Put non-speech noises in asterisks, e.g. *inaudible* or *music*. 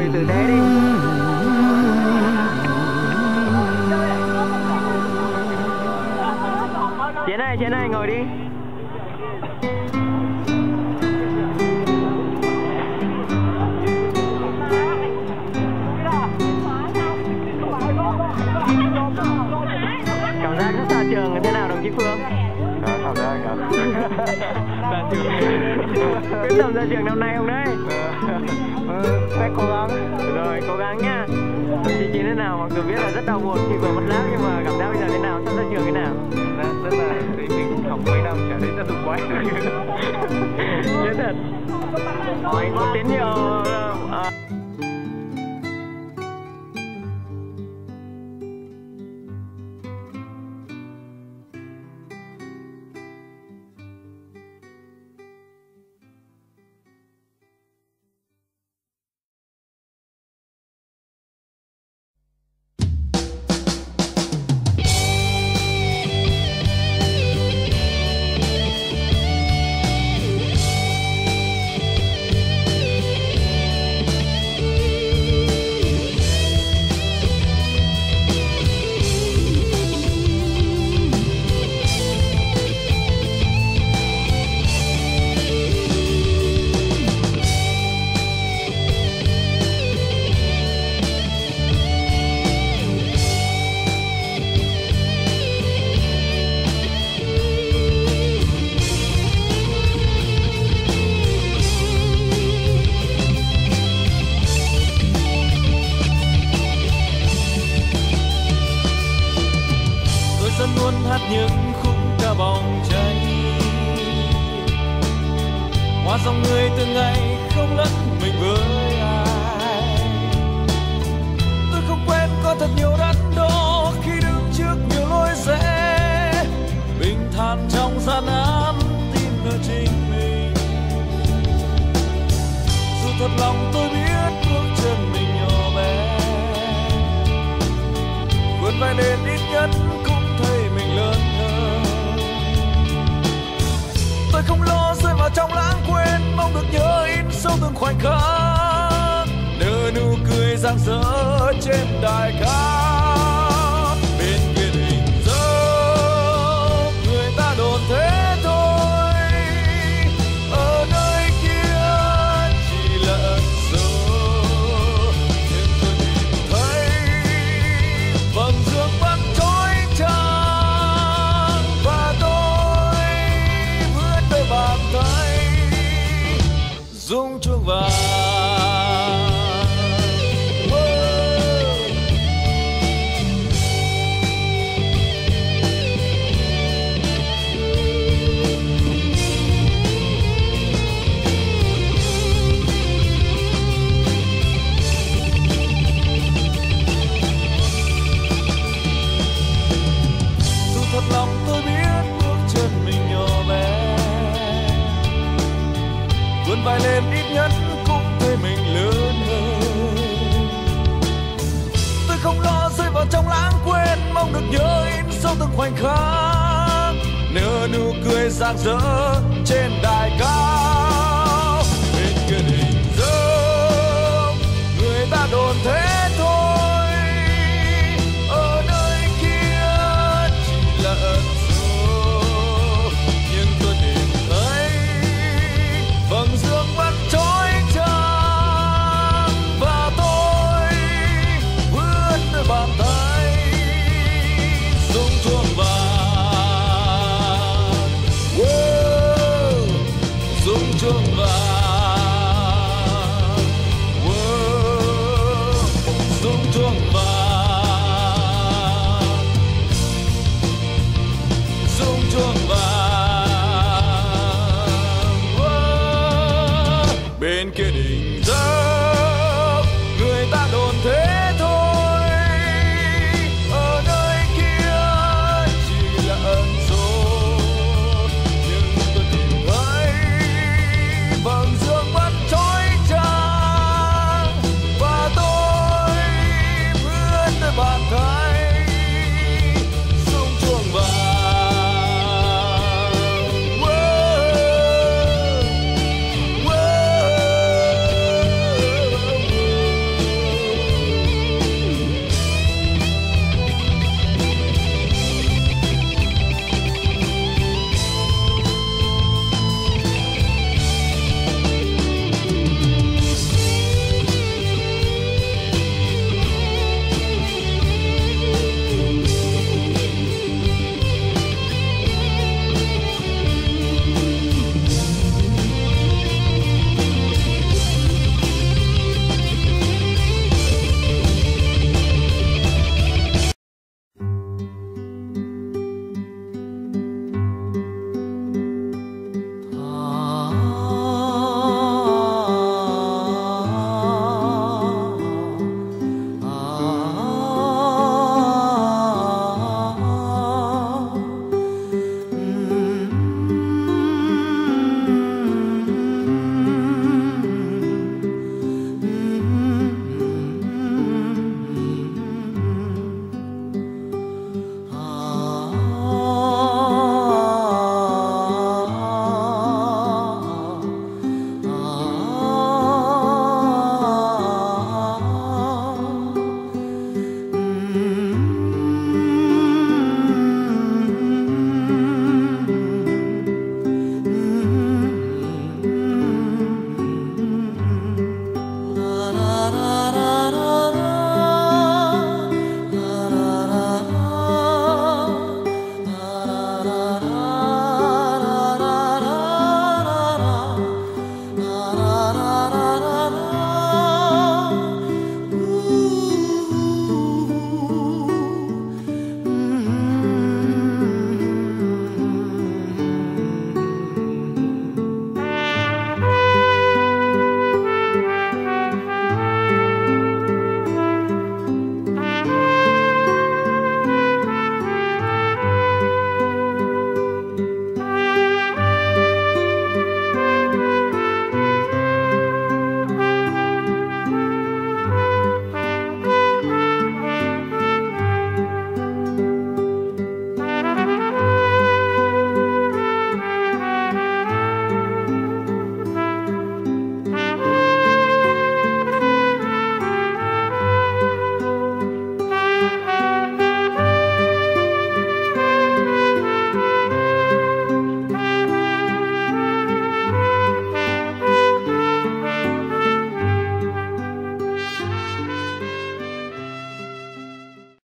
ngồi tử tế đi. Chiến này, chiến này, ngồi đi. Ra trường quyết tâm ra trường năm nay không đấy? Sẽ cố gắng. Rồi cố gắng đồng chí chiến thế nào mặc dù biết là rất đau buồn khi vừa mất lát nhưng mà cảm giác bây giờ thế nào sắp ra trường thế nào? Rất là thấy mình học mấy năm trở nên rất là quái. *laughs* Chết thật. Hỏi có tín hiệu à, luôn hát những khúc ca bóng cháy. Hoa dòng người từng ngày không lẫn mình với ai. Tôi không quen có thật nhiều đắn đo khi đứng trước nhiều lối rẽ. Bình thản trong gian nan tin nơi chính mình. Dù thật lòng tôi khoảnh khắc nở nụ cười rạng rỡ trên đài ca. rạng rỡ trên đài ca.